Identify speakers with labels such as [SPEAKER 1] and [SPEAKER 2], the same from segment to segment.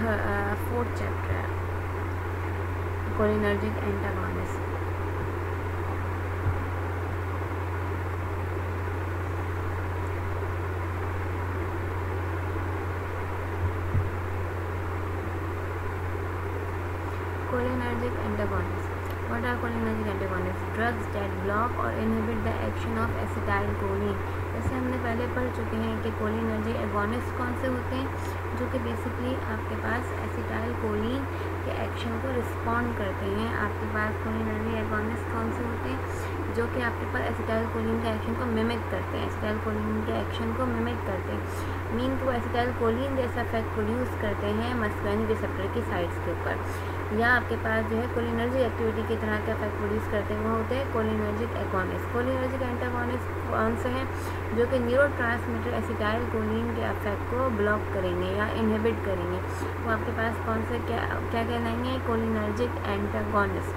[SPEAKER 1] th uh, fourth chapter. Cholinergic antagonism cholinergic antagonists what are cholinergic antagonists drugs that block or inhibit the action of acetylcholine. जैसे हमने पहले पढ़ चुके हैं कि कोलिनर्जिक एगोनिस्ट कौन से होते हैं, जो कि बेसिकली आपके पास एसिटाइल कोलिन के एक्शन को रिस्पॉन्ड करते हैं। आपके पास कोलिनर्जिक एगोनिस्ट कौन से होते हैं, जो कि आपके पास एसिटाइल कोलिन के एक्शन को मिमिक करते हैं। एसिटाइल कोलिन के एक्शन को मिमिक करते हैं। मीन को एसिटाइल कोलिन जैसा इफ़ेक्ट प्रोड्यूस करते हैं मस्कुलिन रिसेप्टर की साइड्स के ऊपर। या आपके पास जो है कोलिनर्जिक एक्टिविटी की तरह के इफ़ेक्ट प्रोड्यूस करते हैं वो होते हैं कोलिनर्जिक एगोनिस कोलिनर्जिक एंटागोनिस कौन से हैं? जो कि न्यूरो ट्रांसमीटर एसिटाइल कोलिन के इफ़ेक्ट को ब्लॉक करेंगे या इनहिबिट करेंगे. वो आपके पास कौन से क्या क्या कहलाएँगे? कोलिनर्जिक एंटागोनिस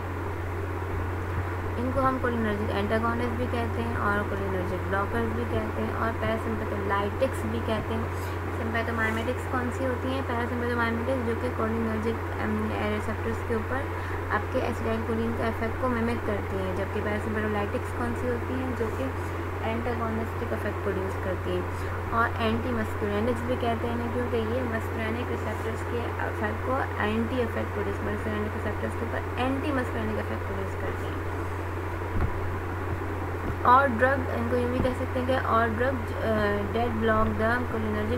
[SPEAKER 1] इनको हम कोलिनर्जिक एंटागोनिस भी कहते हैं और कोलिनर्जिक ब्लॉकर्स भी कहते हैं और पैरासिम्पैथोलाइटिक्स भी कहते हैं. सिम्पैथोमाइमेटिक्स कौन सी होती हैं? पैरासिम्पैथोमाइमेटिक्स जो कि कोलिनर्जिक रिसेप्टर्स के ऊपर आपके एसिडाइल कोलिन का इफ़ेक्ट को मिमिक करती हैं, जबकि पैरासिम्पैथोलाइटिक्स कौन सी होती हैं? जो कि एंटागोनिस्टिक इफ़ेक्ट प्रोड्यूस करती हैं, और एंटी मस्कुलैनिक्स भी कहते हैं क्योंकि ये मस्कुलैनिक रिसेप्टर्स के इफ़ेक्ट को anti effect produce muscarinic receptors के ऊपर एंटी मस्कुलैनिक इफ़ेक्ट प्रोड्यूस करती हैं। और ड्रग इनको ये भी कह सकते हैं कि और drug that block the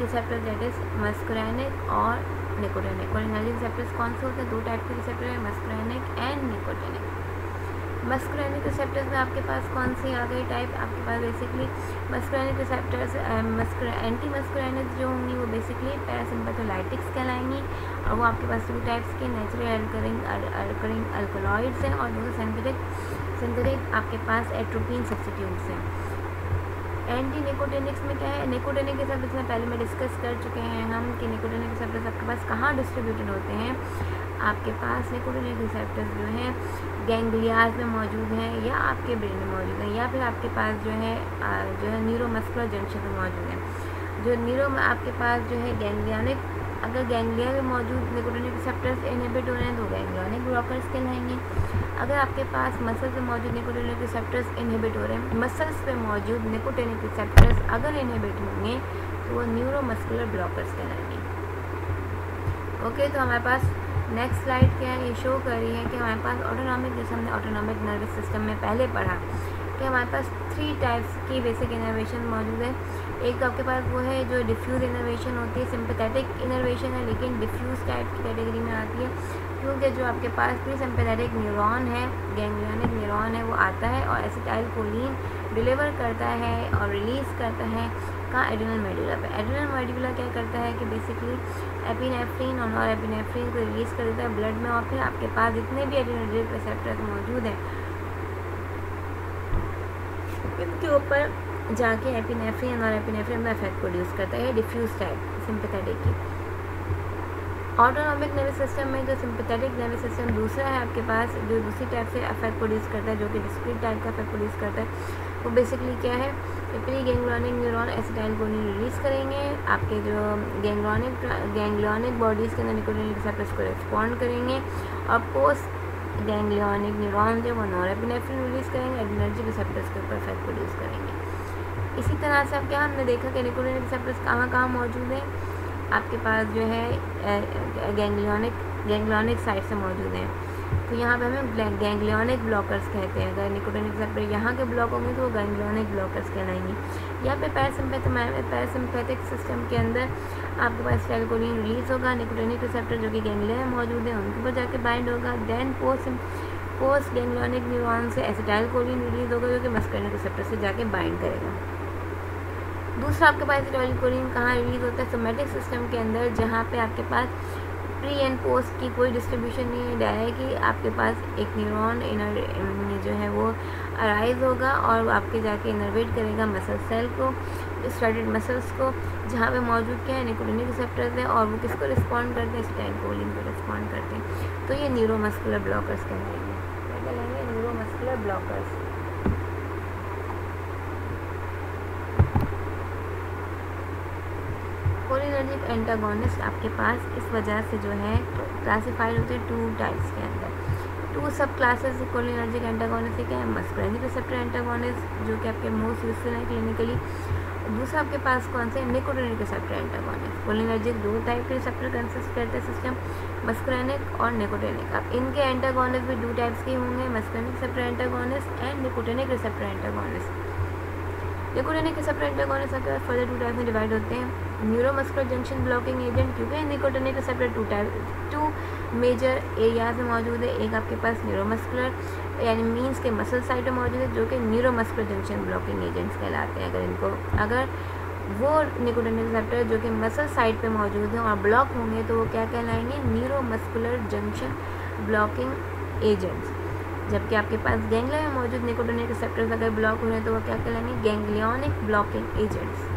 [SPEAKER 1] receptor that is muscarinic और निकोटेनिक कोलिनर्जिक रिसेप्टर्स कौन से होते हैं? दो टाइप के रिसेप्टर हैं muscarinic and nicotinic muscarinic receptors में आपके पास कौन सी आ गई टाइप आपके पास basically muscarinic receptors anti muscarinic जो होंगी वो बेसिकली पैरासिम्पैथोलाइटिक्स कहलाएँगी और वो आपके पास टू टाइप्स के नेचुरल अल्करिंग अल्करिंग अल्कोलॉइड्स हैं और दूसरे सिंथेटिक सिंथेटिक आपके पास एट्रोपिन सब्सिट्यूट्स हैं। एंटी निकोटेनिक्स में क्या है? निकोटेनिक रिसेप्टर्स में पहले में डिस्कस कर चुके हैं हम कि निकोटेनिक रिसेप्टर्स आपके पास कहाँ डिस्ट्रीब्यूटेड होते हैं? आपके पास निकोटेनिक रिसेप्टर्स जो हैं गैंग्लियाज में मौजूद हैं या आपके ब्रेन में मौजूद हैं या फिर आपके पास जो है जो है न्यूरोमस्कुलर जंक्शन में मौजूद हैं। जो न्यूरो आपके पास जो है गैंग्लियानिक अगर गैंग्लिया में मौजूद निकोटेनिक रिसेप्टर्स इनहिबिट हो रहे हैं तो गैंग्लियानिक ब्लॉकर्स कहलाएँगे। अगर आपके पास मसल्स में मौजूद निकोटेनिक रिसेप्टर्स इनहिबिट हो रहे हैं मसल्स पे मौजूद निकोटेनिक रिसेप्टर्स अगर इनहिबिट होंगे तो वो न्यूरोमस्कुलर ब्लॉकर्स कहलाएँगे। ओके तो हमारे पास नेक्स्ट स्लाइड क्या है? ये शो कर रही है कि हमारे पास ऑटोनॉमिक जैसे हमने ऑटोनॉमिक नर्वस सिस्टम में पहले पढ़ा कि हमारे पास थ्री टाइप्स की बेसिक इनोवेशन मौजूद है। एक तो आपके पास वो है जो डिफ्यूज़ इनोवेशन होती है सिंपथेटिक इनोवेशन है, लेकिन डिफ्यूज़ टाइप की कैटेगरी में आती है। क्योंकि जो आपके पास प्री सिंपथेटिक न्यूरॉन है गैंग्लियनिक न्यूरॉन है, वो आता है और एसिटाइल कोलिन डिलीवर करता है और रिलीज़ करता है कहाँ एडिनल मेड्यूला पे एडिनल मेड्यूला क्या करता है कि बेसिकली एपिनेफ्रिन और नॉर एपिनेफ्रिन को रिलीज़ कर देता है ब्लड में और फिर आपके पास जितने भी एडिनोडिक रिसेप्टर्स मौजूद हैं इनके ऊपर जाके एपिनेफ्रिन और एपिनेफ्रिन में इफ़ेक्ट प्रोड्यूस करता है डिफ्यूज टाइप सिंपथेटिक की। ऑटोनॉमिक नर्वस सिस्टम में जो सिंपथेटिक नर्वस सिस्टम दूसरा है आपके पास, जो दूसरी टाइप से इफ़ेक्ट प्रोड्यूस करता है, जो कि डिस्क्रीट टाइप का इफ़ेक्ट प्रोड्यूस करता है, वो बेसिकली क्या है? Pre ganglionic neuron acetyl choline release करेंगे, आपके जो गैंग्लॉनिक गैंग्लॉनिक बॉडीज़ के अंदर निकोटिनिक रिसेप्टर्स को रिस्पॉन्ड करेंगे, और पोस्ट गैंग्लियनिक न्यूरॉन जो वो नॉरेपिनेफ्रिन रिलीज़ करेंगे एनर्जी रिसेप्टर्स के ऊपर इफ़ेक्ट प्रोड्यूस करेंगे। इसी तरह से अब क्या हमने देखा कि निकोटिनिक रिसेप्टर्स कहाँ कहाँ मौजूद हैं? आपके पास जो है गैंग्लियनिक गैंग्लियनिक साइड से मौजूद हैं। तो यहाँ पे हमें गैंग्लियनिक ब्लॉकर्स कहते हैं। अगर निकोटिनिक रिसेप्टर यहाँ के ब्लॉक होंगे तो वो गैंग्लियनिक ब्लॉकर्स कहलाएँगे। यहाँ पे पैरासिम्पैथ पैरासिम्पैथिक सिस्टम के अंदर आपके पास टेलकोलिन रिलीज़ होगा निकोटिनिक रिसेप्टर जो कि गैंग्लिया में मौजूद है, उनके ऊपर जाके बाइंड होगा। Then post post ganglionic neuron से एसिटाइल कोलिन रिलीज़ होगा जो कि मस्कर्निक रिसेप्टर से जाके बाइंड करेगा। दूसरा आपके पास एसिटाइलकोलिन कहाँ रिलीज़ होता है? सोमेटिक सिस्टम के अंदर, जहाँ पे आपके पास प्री एंड पोस्ट की कोई डिस्ट्रीब्यूशन नहीं है। कि आपके पास एक न्यूरॉन इनर जो है वो अराइज होगा और आपके जाके इनर्वेट करेगा मसल सेल को स्टार्टेड मसल्स को, जहाँ पे मौजूद क्या है निकोलिनिक रिसेप्टर्स हैं और वो किसको रिस्पॉन्ड करते हैं? एसिटाइलकोलिन को रिस्पॉन्ड करते हैं। तो ये न्यूरोमस्कुलर ब्लॉकर्स कहलाएँगे क्या कहलाएँगे न्यूरोमस्कुलर ब्लॉकर्स कोलिनर्जिक एंटागोनिस्ट आपके पास इस वजह से जो है क्लासीफाइड होते हैं टू टाइप्स के अंदर। टू सब क्लासेस कोलिनर्जिक एंटागोनिस्ट क्या है मस्कुलिन रिसेप्टर एंटागोनिस्ट जो कि आपके मोस्ट यूजफुल है क्लिनिकली दूसरा आपके पास कौन से निकोटिनिक रिसेप्टर एंटागोनिस्ट कोलिनर्जिक दो टाइप के रिसेप्टर कंसिस्ट करते हैं सिस्टम मस्कुरेनिक और निकोटेनिक अब इनके एंटागोनिस्ट भी दो टाइप्स के होंगे muscarinic receptor antagonist and nicotinic receptor antagonist nicotinic receptor antagonist pass further two type में डिवाइड होते हैं। न्यूरोमस्कुलर जंक्शन ब्लॉकिंग एजेंट क्योंकि nicotinic receptor two type two major areas में मौजूद है। एक आपके पास न्यूरोमस्कुलर यानी मीन्स के मसल साइड में मौजूद है, जो कि न्यूरोमस्कुलर जंक्शन ब्लॉकिंग एजेंट्स कहलाते हैं। अगर इनको, अगर वो निकोटिनिक रिसेप्टर जो कि मसल साइड पे मौजूद हैं और ब्लॉक होंगे तो वो क्या कहलाएँगे? न्यूरोमस्कुलर जंक्शन ब्लॉकिंग एजेंट्स जबकि आपके पास गैंगलिया में मौजूद निकोटिनिक रिसेप्टर्स अगर ब्लॉक हो रहे हैं तो वो क्या कहलाएँगे? Ganglionic blocking agents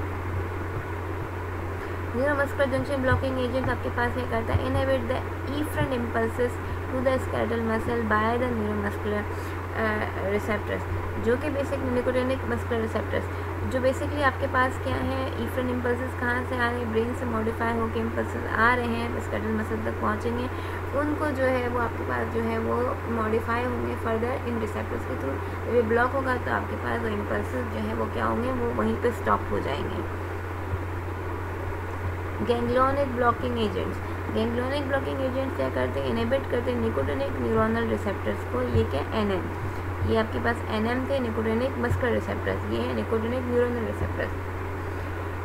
[SPEAKER 1] neuromuscular junction blocking agent आपके पास क्या करता है? Inhibit the efferent impulses to the skeletal muscle by the neuromuscular receptors जो कि बेसिक निकोटेनिक मस्कुलर रिसेप्टर्स जो बेसिकली आपके पास क्या है? ईफ्रंट इम्पल्सेस कहाँ से आ रहे हैं? ब्रेन से मॉडिफाई होकर इम्पल्सेस आ रहे हैं स्केटल मसल तक पहुँचेंगे। उनको जो है वो आपके पास जो है वो मॉडिफाई होंगे फर्दर इन रिसेप्टर्स के थ्रू जब ये ब्लॉक होगा तो आपके पास वो इम्पल्सेस जो है वो क्या होंगे, वो वहीं पर स्टॉप हो जाएँगे। Ganglionic blocking agents ganglionic blocking agents क्या करते हैं? इनहिबिट करते हैं निकोटिनिक न्यूरोनल रिसेप्टर्स को। ये क्या एन ये आपके पास एन थे निकोटिनिक मस्कर रिसेप्टर्स ये है निकोटिनिक न्यूरोनल रिसेप्टर्स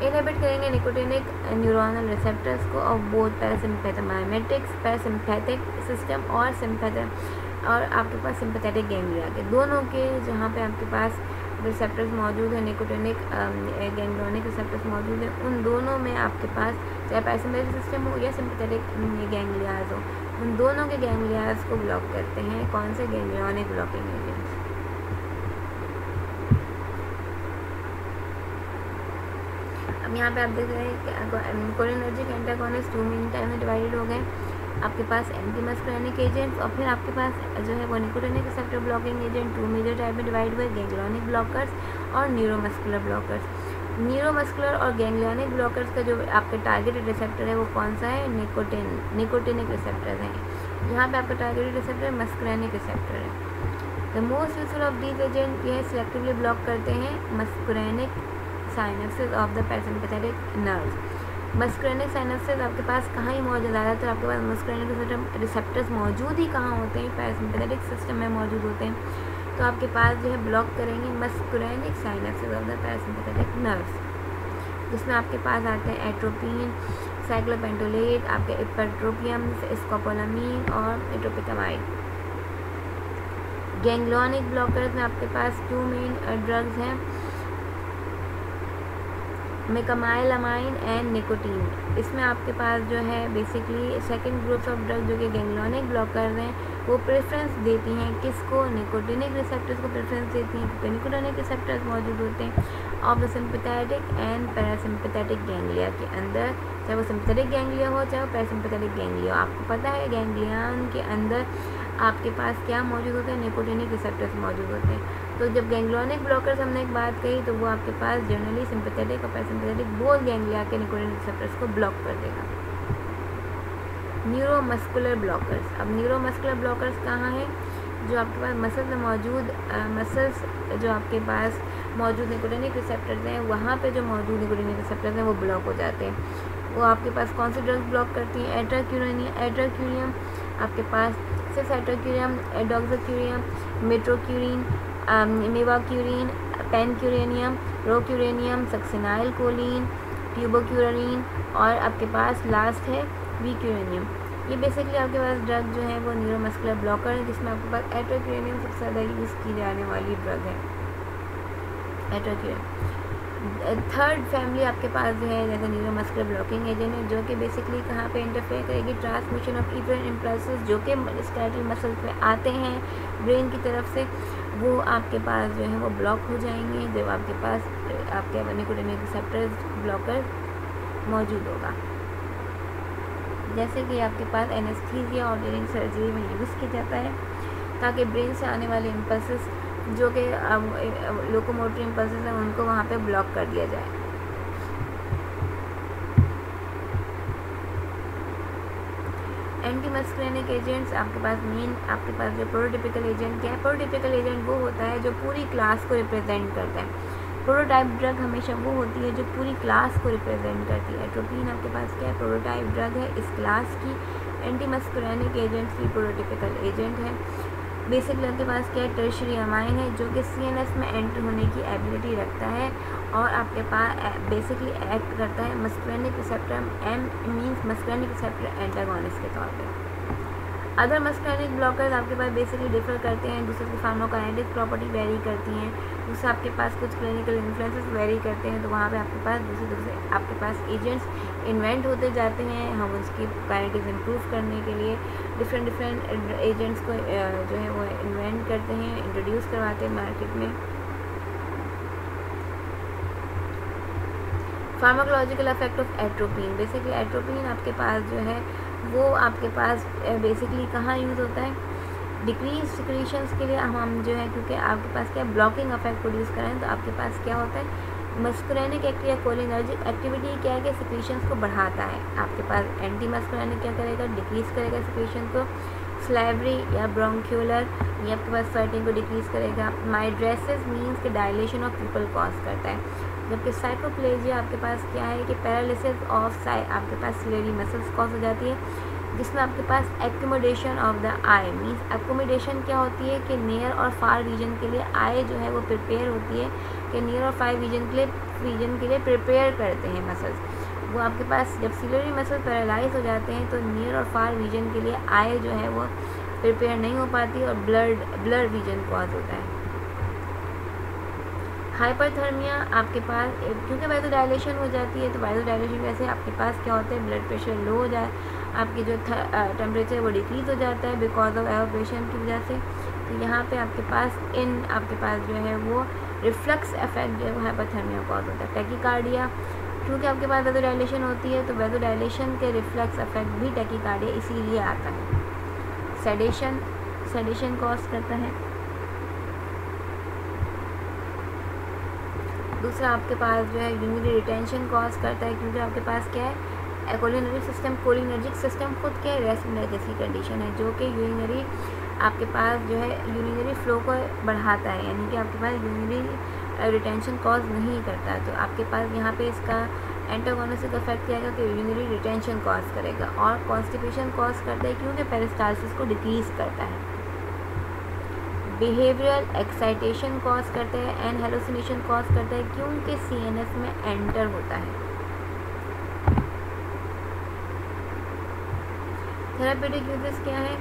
[SPEAKER 1] इनहिबिट करेंगे निकोटिनिक न्यूरोनल रिसेप्टर्स को और बोथ पैरासिम्पैथमाइमेटिक्स पैरासिम्पैथिक सिस्टम और सिम्पैथ और आपके पास सिंपैथेटिक गैंग्लिया के। दोनों के जहाँ पे आपके पास रिसेप्टर्स मौजूद हैं, निकोटेनिक गैंग्लोनिक रिसेप्टर्स मौजूद हैं, उन दोनों में आपके पास चाहे पैरासिम्पैथिक सिस्टम हो या सिंपैथेटिक गैंग्लियाज हो, उन दोनों के गैंग्लियाज को ब्लॉक करते हैं। कौन से? गैंग्लियोनिक ब्लॉकिंग एजेंट्स अब यहाँ पे आप देख रहे हैं cholinergic antagonist two main type में डिवाइडेड हो गए। आपके पास एंटी एंटीमस्क्रेनिक एजेंट और फिर आपके पास जो है वो nicotinic receptor blocking agent two major type में डिवाइड हुए गैंग्लोनिक ब्लॉकर्स और न्यूरोमस्कुलर ब्लॉकर्स न्यूरोमस्कुलर और गैंग्लियोनिक ब्लॉकर्स का जो आपका टारगेटेड रिसेप्टर है वो कौन सा है? निकोटिन निकोटिनिक रिसेप्टर है। यहाँ पे आपका टारगेटेड रिसेप्टर मस्कुरैनिक रिसेप्टर है। The most useful of these agent यह सिलेक्टिवली ब्लॉक करते हैं muscarinic synapses of the parasympathetic nerve muscarinic synapses आपके पास कहाँ ही मौजूद ज़्यादातर आपके पास मस्क्रेनिक रिसेप्टर्स मौजूद ही कहाँ होते हैं? पैरासिम्पैथेटिक सिस्टम में मौजूद होते हैं। तो आपके पास जो है ब्लॉक करेंगे muscarinic synapses of the parasympathetic nerves जिसमें आपके पास आते हैं एट्रोपिन साइक्लोपेंटोलेट आपके इपरट्रोपियम स्कोपोलामीन और एट्रोपिकमाइड गैंग्लोनिक ब्लॉकर्स में आपके पास टू मेन ड्रग्स हैं। मेकामाइलामाइन एंड निकोटीन इसमें आपके पास जो है basically second groups of drug जो कि गैंग्लोनिक ब्लॉकर हैं, वो प्रेफरेंस देती हैं किसको? निकोटिनिक रिसेप्टर्स को प्रेफरेंस देती हैं, क्योंकि निकोटिनिक रिसेप्टर्स मौजूद होते हैं। Of the sympathetic and parasympathetic ganglia के अंदर, चाहे वो सिंपथेटिक गैंग्लिया हो, चाहे वो पैरासिम्पथेटिक गैंग्लिया हो, आपको पता है गैंग्लियान के अंदर आपके पास क्या मौजूद होते हैं? निकोटिनिक रिसेप्टर्स मौजूद होते हैं। तो जब गैंग्लोनिक ब्लॉकर्स हमने एक बात कही तो वो आपके पास जनरली सिंपथेटिक और पैरासिम्पथेटिक बोल गैंग्लिया के निकोटिनिक रिसेप्टर्स को ब्लॉक कर देगा। न्यूरोमस्कुलर ब्लॉकर्स अब न्यूरोमस्कुलर ब्लॉकर्स कहाँ हैं? जो आपके पास मसल में मौजूद मसल्स जो आपके पास मौजूद निकोटिनिक रिसेप्टर्स हैं, वहाँ पे जो मौजूद निकोटिनिक रिसेप्टर्स हैं, वो ब्लॉक हो जाते हैं। वो आपके पास कौन सी ड्रग्स ब्लॉक करती हैं? एट्राक्यूरियम एट्राक्यूरियम आपके पास सिर्फ़ atracurium doxacurium metocurine mivacurium pancuronium rocuronium succinylcholine tubocurarine और आपके पास लास्ट है वी क्यूरेनियम ये बेसिकली आपके पास ड्रग जो है वो न्यूरोमस्कुलर ब्लॉकर है, जिसमें आपके पास एट्रोक्यूरेनियम सबसे ज़्यादा यूज़ की जाने वाली ड्रग है. एट्रोक्यूरियम थर्ड फैमिली आपके पास जो है, जैसे न्यूरोमस्कुलर ब्लॉकिंग एजेंट है, जो कि बेसिकली कहाँ पे इंटरफेयर करेगी? ट्रांसमिशन ऑफ़ इवन इम्पल्स जो कि स्केलेटल मसल्स में आते हैं ब्रेन की तरफ़ से, वो आपके पास जो है, वो ब्लॉक हो जाएँगे, जब आपके पास, आपके निकोटिनिक रिसेप्टर्स ब्लॉकर मौजूद होगा। जैसे कि आपके पास एनेस्थीजिया और ड्यूरिंग सर्जरी में यूज़ किया जाता है, ताकि ब्रेन से आने वाले इम्पल्स जो कि लोकोमोटरी इम्पल्स हैं, उनको वहाँ पे ब्लॉक कर दिया जाए। एंटी मस्क्रेनिक एजेंट्स आपके पास मेन आपके पास जो प्रोटोटिपिकल एजेंट क्या है प्रोटोटिपिकल एजेंट वो होता है जो पूरी क्लास को रिप्रेजेंट करता है। प्रोटोटाइप ड्रग हमेशा वो होती है जो पूरी क्लास को रिप्रेजेंट करती है। एट्रोपिन आपके पास क्या है प्रोटोटाइप ड्रग है, इस क्लास की एंटी मस्कुरैनिक एजेंट की प्रोटोटिपिकल एजेंट है। बेसिकली के पास क्या है टर्शरी अमाइन है, जो कि सीएनएस में एंटर होने की एबिलिटी रखता है और आपके पास बेसिकली एक्ट करता है। Muscarinic receptor M means muscarinic receptor antagonist के तौर पर अदर मस्कैनिक ब्लॉकर्स आपके पास बेसिकली डिफर करते हैं, दूसरे की फार्मोकाइनेटिक प्रॉपर्टी वेरी करती हैं, दूसरे आपके पास कुछ क्लिनिकल इन्फ्लुएंसेस वेरी करते हैं तो वहाँ पे आपके पास दूसरे दूसरे आपके पास एजेंट्स इन्वेंट होते जाते हैं, हम उसकी काइनेटिक्स इम्प्रूव करने के लिए डिफरेंट डिफरेंट एजेंट्स को जो है वो इन्वेंट करते हैं इंट्रोड्यूस करवाते हैं मार्केट में। Pharmacological effect of atropine basically atropine आपके पास जो है वो आपके पास बेसिकली कहाँ यूज़ होता है? डिक्रीज सिक्रीशंस के लिए हम हम जो है, क्योंकि आपके पास क्या ब्लॉकिंग अफेक्ट प्रोड्यूस करें तो आपके पास क्या होता है? मस्कुरैनिक एक्ट या कोलिनर्जिक एक्टिविटी क्या है कि सिक्रीशंस को बढ़ाता है। आपके पास एंटी मस्कुरैनिक क्या करेगा? डिक्रीज करेगा सिक्रीशन को। स्लेवरी या ब्रोंक्यूलर ये आपके पास स्वेटिंग को डिक्रीज करेगा। माई माइड्रेसिस मीन्स के डायलेशन ऑफ़ पीपल कॉज करता है। जबकि साइकोप्लेजिया आपके पास क्या है कि पैरालिसिस ऑफ़ आपके पास सिलेरी मसल्स कॉज हो जाती है, जिसमें आपके पास accommodation of the eye means accommodation क्या होती है कि नियर और फार रीजन के लिए आई जो है वो प्रिपेयर होती है, कि नियर और फार रीजन के लिए रीजन के लिए प्रिपेयर करते हैं मसल्स वो आपके पास जब सिलेरी मसल पैरालाइज हो जाते हैं तो नियर और फार रीजन के लिए आई जो है वो प्रिपेयर नहीं हो पाती और ब्लड ब्लड रीजन कॉज होता है। हाइपरथर्मिया आपके पास, क्योंकि वायु डायलेशन हो जाती है तो वायु डायलेशन की वजह से आपके पास क्या होता है? ब्लड प्रेशर लो हो जाए आपकी जो टेम्परेचर वो डिक्रीज़ हो जाता है बिकॉज़ ऑफ़ एवोप्रेशन की वजह से। तो यहाँ पे आपके पास इन, आपके पास जो है वो रिफ्लक्स इफ़ेक्ट जो है हाइपरथर्मिया कॉज होता है। टेकिकार्डिया क्योंकि आपके पास वेदो डायलेशन होती है तो वेदो डायलेशन के रिफ्लक्स इफ़ेक्ट भी टेकिकार्डिया इसीलिए आता है। सेडेशन सेडेशन कॉज करता है। दूसरा आपके पास जो है यूनिरी रिटेंशन कॉज करता है, क्योंकि आपके पास क्या है? कोलिनरी सिस्टम कोलिनर्जिक सिस्टम खुद है रेस्ट जैसी कंडीशन है, जो कि यूरिनरी आपके पास जो है यूरिनरी फ्लो को बढ़ाता है, यानी कि आपके पास यूरिनरी रिटेंशन कॉज नहीं करता तो आपके पास यहाँ पे इसका एंटागोनिस्टिक इफ़ेक्ट क्या कि यूरिनरी रिटेंशन कॉज करेगा और कॉन्स्टिपेशन कॉज करता है क्योंकि पेरिस्टालसिस को डिक्रीज करता है। बिहेवियरल एक्साइटेशन कॉज करते हैं एंड हेलोसिनेशन कॉज करता है क्योंकि सी एन एस में एंटर होता है। थेरापेटिक यूजेस क्या है?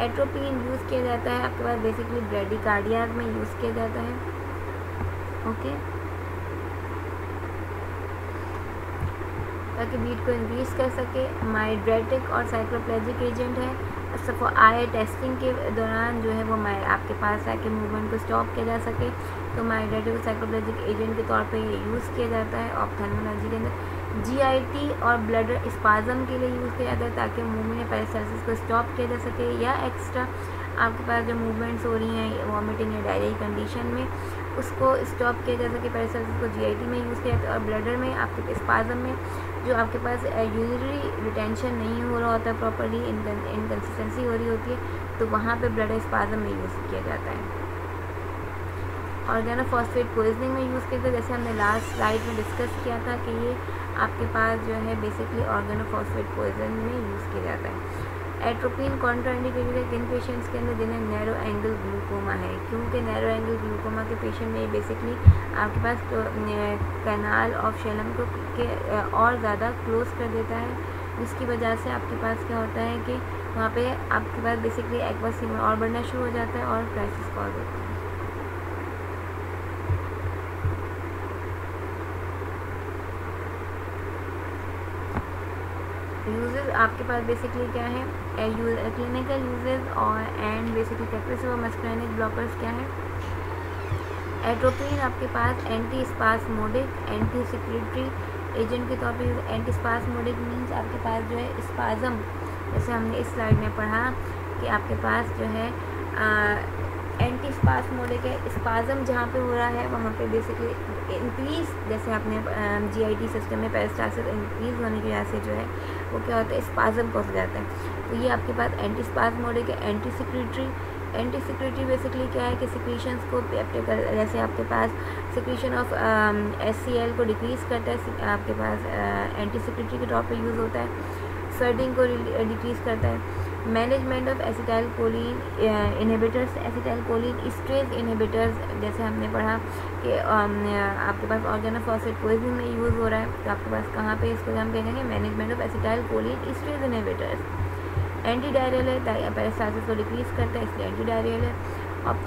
[SPEAKER 1] एट्रोपिन यूज़ किया जाता है, आपके पास बेसिकली ब्रेडिकार्डिया में यूज़ किया जाता है। ओके ताकि बीट को इंक्रीज कर सके। माइड्रेटिक और साइक्लोप्लेजिक एजेंट है। सको आई टेस्टिंग के दौरान जो है वो मैं आपके पास आके मूवमेंट को स्टॉप किया जा सके। तो माइग्रेटिव साइकोलॉजिक एजेंट के तौर पे यूज़ किया जाता है ऑप्थेलमोलॉजी के अंदर। जीआईटी और ब्लड स्पाजम के लिए यूज़ किया जाता है ताकि मूवमेंट पैरालिसिस को स्टॉप किया जा सके। या एक्स्ट्रा आपके पास जो मूवमेंट्स हो रही हैं वॉमिटिंग या डायरी कंडीशन में उसको स्टॉप किया जा सके पैरालिसिस को जीआईटी में यूज़ किया जाता है और ब्लडर में, आपके स्पाजम में, जो आपके पास यूजली रिटेंशन नहीं हो रहा होता प्रॉपरली इनकन्सिस्टेंसी हो रही होती है तो वहाँ पे ब्लड स्पाजम में यूज़ किया जाता है। ऑर्गेनोफॉस्फेट पॉइजनिंग में यूज़ किया है, जैसे हमने लास्ट स्लाइड में डिस्कस किया था कि ये आपके पास जो है बेसिकली ऑर्गेनोफॉस्फेट पॉइजन में यूज़ किया जाता है। एट्रोपिन कॉन्ट्राइंडिकेटेड किन पेशेंट्स के अंदर जिन्हें नैरो एंगल ग्लूकोमा है। क्योंकि नैरो एंगल ग्लूकोमा के पेशेंट में बेसिकली आपके पास तो कैनाल ऑफ़ शेलम को के और ज़्यादा क्लोज कर देता है। जिसकी वजह से आपके पास क्या होता है कि वहाँ पे आपके पास बेसिकली एक्वा और बढ़ना शुरू हो जाता है और क्राइसिस कॉज होता है। यूजेस आपके पास बेसिकली क्या है? क्लिनिकल यूजेस और एंड बेसिकली कैप्रिस और ब्लॉकर्स क्या है? एट्रोपिन आपके पास anti spasmodic anti secretory agent के तौर पर एंटी स्पासमोडिक मीन्स आपके पास जो है स्पाजम जैसे हमने इस स्लाइड में पढ़ा कि आपके पास जो है एंटी स्पास्मोडिक है स्पाजम जहाँ पे हो रहा है, वहाँ पे बेसिकली इंक्रीज जैसे आपने जीआईटी सिस्टम में पेरिस्टासिस इंक्रीज होने की वजह से जो है, वो क्या होता है स्पाजम को हो जाता है। तो ये आपके पास एंटी स्पास्मोडिक है anti secretory anti secretory basically क्या है कि सिक्रीशंस को जैसे आपके पास secretion of S C L को डिक्रीज़ करता है आपके पास एंटी सिक्रेटरी के तौर पर यूज़ होता है सर्डिंग को डिक्रीज़ करता है। Management of acetylcholine inhibitors acetylcholine esterase inhibitors जैसे हमने पढ़ा कि um, आपके पास ऑर्गेनोफॉस्फेट पोइजन में यूज़ हो रहा है तो आपके पास कहाँ पे इसको हम कहेंगे? Management of acetylcholine esterase inhibitors anti diarrhoeal है पेरास्टासिस को डिक्रीज़ करता है इसलिए एंटी डायरियल है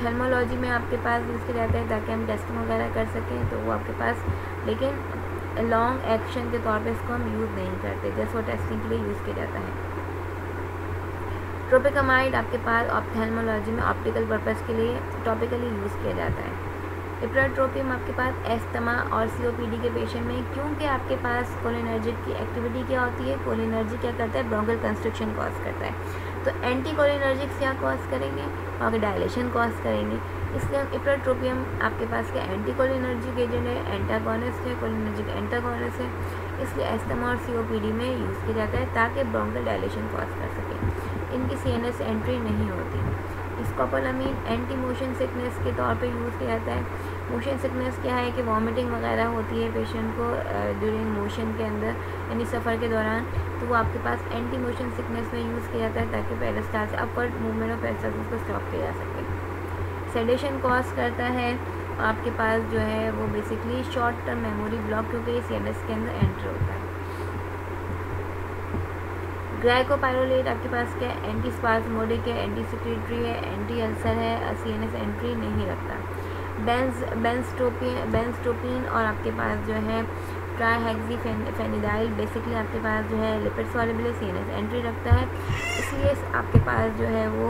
[SPEAKER 1] थर्मोलॉजी में आपके पास किया जाता है ताकि हम टेस्टिंग वगैरह कर सकें तो वो आपके पास लेकिन लॉन्ग एक्शन के तौर पे इसको हम यूज़ नहीं करते जस्ट वो टेस्टिंग के लिए यूज़ किया जाता है. ट्रोपिकमाइड आपके पास ऑप्थेलमोलॉजी में ऑप्टिकल पर्पज़ के लिए टॉपिकली यूज़ किया जाता है। इप्राट्रोपियम आपके पास एस्थमा और सीओपीडी के पेशेंट में, क्योंकि आपके पास कोलिनर्जिक की एक्टिविटी क्या होती है? कोलिनर्जी क्या करता है? ब्रोंगल कंस्ट्रक्शन कॉज करता है। तो एंटी कोलिनर्जिक क्या कॉज करेंगे? और डायलेशन कॉज करेंगे। इसलिए हम इप्राट्रोपियम आपके पास क्या एंटी कोलिनर्जिक एजेंट है एंटागोनिस्ट है कोलिनर्जिक एंटागोनिस्ट है। इसलिए एस्थमा और सीओपीडी में यूज़ किया जाता है, ताकि ब्रोंगल डायलेशन कॉज कर सके। इनकी सीएनएस एंट्री नहीं होती। स्कोपोलामीन एंटी मोशन सिकनेस के तौर पे यूज़ किया जाता है। मोशन सिकनेस क्या है कि वॉमिटिंग वगैरह होती है पेशेंट को ड्यूरिंग मोशन के अंदर, यानी सफ़र के दौरान। तो वो आपके पास एंटी मोशन सिकनेस में यूज़ किया जाता है ताकि पेरास्टास अपवर्ड मूवमेंट ऑफ़ पेरास्टासिस को स्टॉप किया जा सके। सेडेशन कॉज करता है, आपके पास जो है वो basically short term memory block क्योंकि सी के अंदर एंटर होता है। ग्लाइकोपायरोलेट आपके पास क्या है? एंटी स्पाजमोडिक है एंटी सिक्रेटरी है एंटी अल्सर है सी एन एस एंट्री नहीं रखता। बेंस बेंसटोपिन बेंसटोपिन और आपके पास जो है ट्राईहेक्सी फेनिडाइल बेसिकली आपके पास जो है lipid soluble C N S entry रखता है। इसलिए आपके पास जो है वो